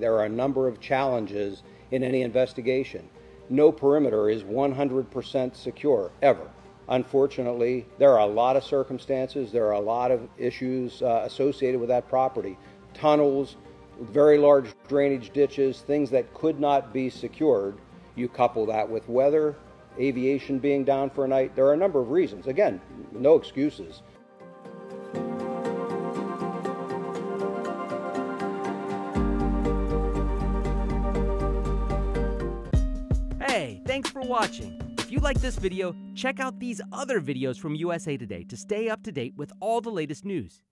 there are a number of challenges in any investigation. No perimeter is 100% secure, ever. Unfortunately, there are a lot of circumstances, there are a lot of issues uh, associated with that property. Tunnels, very large drainage ditches, things that could not be secured. You couple that with weather, aviation being down for a night. There are a number of reasons. Again, no excuses. Hey, thanks for watching. If you like this video, check out these other videos from USA Today to stay up to date with all the latest news.